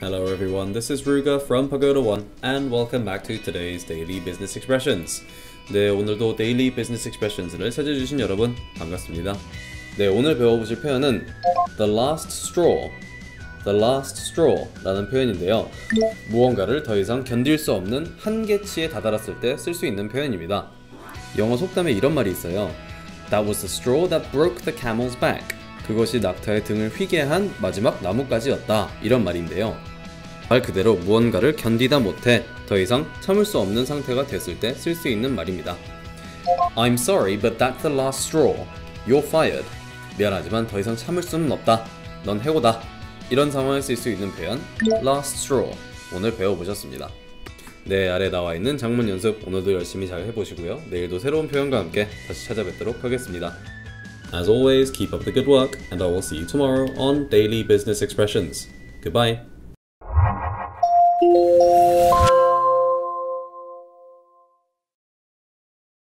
Hello everyone, this is Ruga from Pagoda One, and welcome back to today's Daily Business Expressions. 네, 오늘도 Daily Business Expressions를 찾아주신 여러분 반갑습니다. 네, 오늘 배워보실 표현은 The Last Straw, The Last Straw라는 표현인데요. 무언가를 더 이상 견딜 수 없는 한계치에 다다랐을 때 쓸 수 있는 표현입니다. 영어 속담에 이런 말이 있어요. That was the straw that broke the camel's back. 그것이 낙타의 등을 휘게 한 마지막 나뭇가지였다. 이런 말인데요. 말 그대로 무언가를 견디다 못해 더 이상 참을 수 없는 상태가 됐을 때 쓸 수 있는 말입니다. I'm sorry, but that's the last straw. You're fired. 미안하지만 더 이상 참을 수는 없다. 넌 해고다. 이런 상황에 쓸 수 있는 표현 last straw 오늘 배워보셨습니다. 네, 아래 나와 있는 장문 연습 오늘도 열심히 잘 해보시고요. 내일도 새로운 표현과 함께 다시 찾아뵙도록 하겠습니다. As always, keep up the good work, and I will see you tomorrow on Daily Business Expressions. Goodbye. Música